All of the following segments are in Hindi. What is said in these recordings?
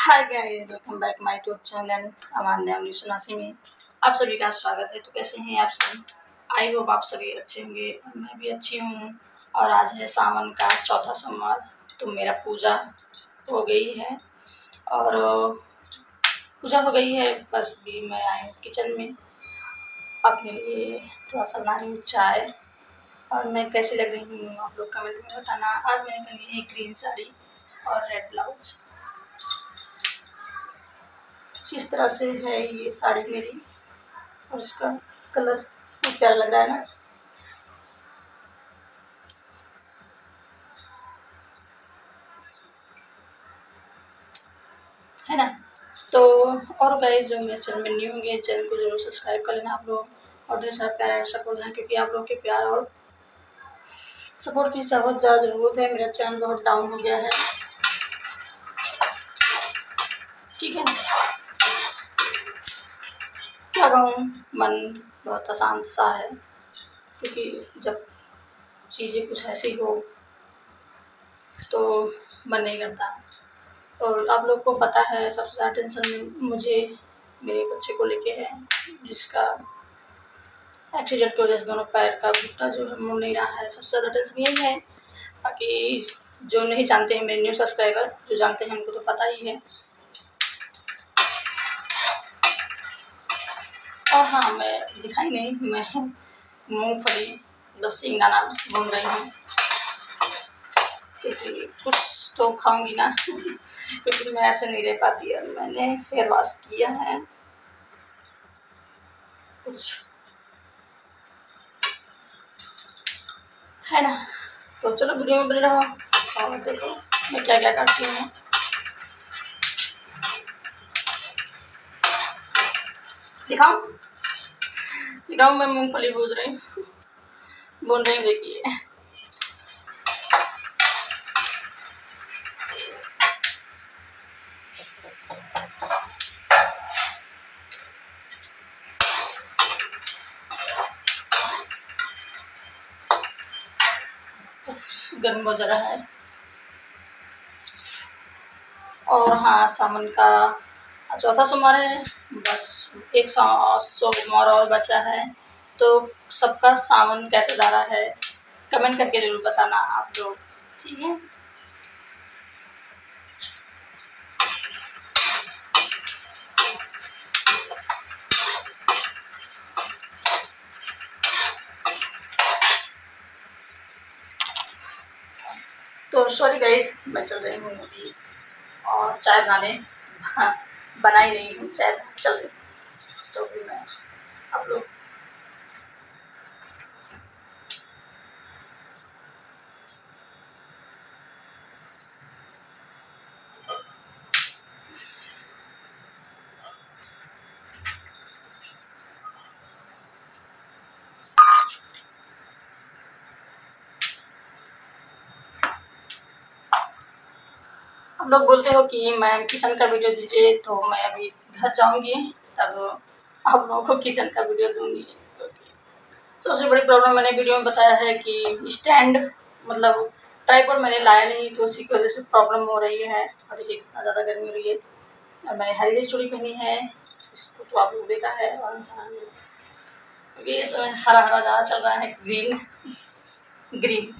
Hi guys welcome back my YouTube channel हमारे नाम सुनासी में आप सभी का स्वागत है। तो कैसे हैं आप सभी? आई होप आप सभी अच्छे होंगे मैं भी अच्छी हूँ। और आज है सावन का चौथा सोमवार तो मेरा पूजा हो गई है। और, पूजा हो गई है, बस भी मैं आई हूँ किचन में। अपने लिए थोड़ा सा बनाई हूँ चाय। और मैं कैसी लग रही हूँ आप लोग कमेंट में बताना। आज मैंने पहनी है ग्रीन साड़ी और रेड ब्लाउज जिस तरह से है ये साड़ी मेरी? और इसका कलर प्यारा लग रहा है ना? है ना? तो और गाइस जो मेरे चैनल में न्यू होंगे, चैनल को ज़रूर सब्सक्राइब कर लेना आप लोग और ढेर सारा प्यार सपोर्ट देना क्योंकि आप लोग के प्यार और सपोर्ट की बहुत ज़्यादा ज़रूरत है। मेरा चैनल बहुत डाउन हो गया है। ठीक है क्या कहूँ मन बहुत अशांत सा है, क्योंकि जब चीज़ें कुछ ऐसी हो तो मन नहीं करता। और आप लोग को पता है, सबसे ज़्यादा टेंशन मुझे, मेरे बच्चे को लेके है, जिसका एक्सीडेंट की वजह से दोनों पैर का घुट्टा जो है मुड़ नहीं रहा है। सबसे ज़्यादा टेंशन यही है, बाकी जो नहीं जानते हैं, मेरे न्यू सब्सक्राइबर जो जानते हैं, उनको तो पता ही है। और हाँ मैं दिखाई नहीं मैं मूँगफली मतलब सिंगदाना घूम रही हूँ। क्योंकि कुछ तो खाऊँगी ना, क्योंकि मैं ऐसे नहीं रह पाती है। मैंने हेयर वॉश किया है। कुछ है ना? तो चलो वीडियो में बने रहो और देखो मैं क्या क्या करती हूँ। दिखाऊँ? दिखाऊँ मैं मूंगफली भूज रही हूँ। बोल रही हूँ, देखिए। गर्मी बहुत ज़्यादा है। और हाँ सावन का चौथा सोमवार है। बस एक सोमवार और बचा है। तो सबका सावन कैसे जा रहा है? कमेंट करके ज़रूर बताना आप लोग, ठीक है? तो सॉरी गाइस मैं चल रही हूँ अभी और चाय बनाने। हाँ। बना ही रही हूँ चल रही तो भी मैं आप लोग लोग बोलते हो कि मैम किचन का वीडियो दीजिए तो मैं अभी घर जाऊँगी, तब आप लोगों को किचन का वीडियो दूँगी। सबसे बड़ी प्रॉब्लम मैंने वीडियो में बताया है कि स्टैंड मतलब ट्राईपोड मैंने लाया नहीं तो उसी की वजह से प्रॉब्लम हो रही है। और ये इतना ज़्यादा गर्मी हो रही है। और मैंने हरी हरी चूड़ी पहनी है, इसको तो आप लोग देखा है। और ये समय हरा हरा ज़्यादा चल रहा है ग्रीन ग्रीन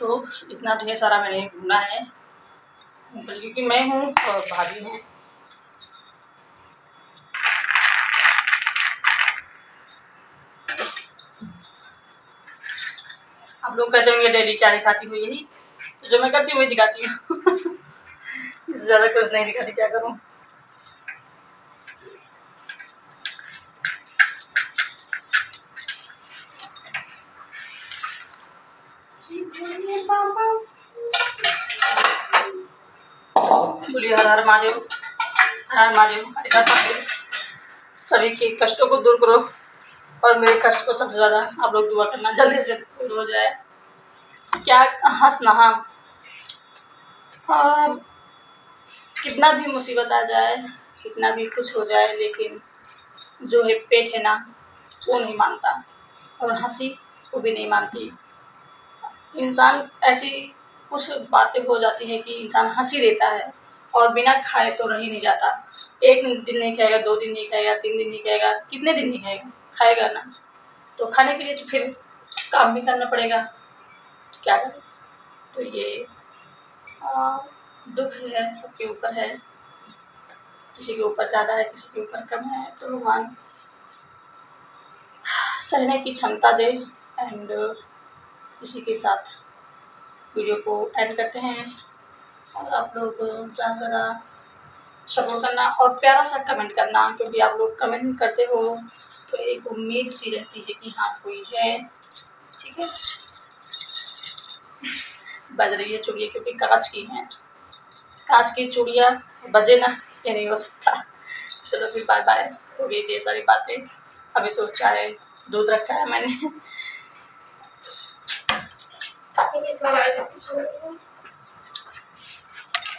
तो इतना ढेर सारा मैंने भुना है। क्योंकि मैं हूँ, और भाभी हैं। आप लोग कहते होंगे, डेली क्या दिखाती हूँ यही? तो जो मैं करती हूँ, वही दिखाती हूँ। इससे ज़्यादा कुछ नहीं दिखाती, क्या करूँ? बोलिए हर हर महादेव, हर हर महादेव। सभी के कष्टों को दूर करो और मेरे कष्ट को सबसे ज़्यादा आप लोग दुआ करना जल्दी से दूर हो जाए। क्या हंसना? हाँ कितना भी मुसीबत आ जाए, कितना भी कुछ हो जाए, लेकिन जो है पेट है ना, वो नहीं मानता और हँसी वो भी नहीं मानती। इंसान ऐसी कुछ बातें हो जाती हैं कि इंसान हँसी देता है। और बिना खाए तो रह ही नहीं जाता। एक दिन नहीं खाएगा दो दिन नहीं खाएगा तीन दिन नहीं खाएगा कितने दिन नहीं खाएगा? खाएगा ना। तो खाने के लिए तो फिर काम भी करना पड़ेगा। तो क्या करें? तो ये आ, दुख है सबके ऊपर है। किसी के ऊपर ज़्यादा है किसी के ऊपर कम है। तो भगवान सहने की क्षमता दे एंड इसी के साथ वीडियो को एंड करते हैं। और आप लोग ज़्यादा ज़्यादा सपोर्ट करना और प्यारा सा कमेंट करना, क्योंकि आप लोग कमेंट करते हो तो एक उम्मीद सी रहती है कि हाँ कोई है। ठीक है? बज रही है चूड़िया, क्योंकि कांच की है। कांच की चूड़िया बजे ना, ये नहीं हो सकता। चलो फिर बाय बाय हो गई ढेर सारी बातें। अभी तो चाय, दूध रखा है मैंने।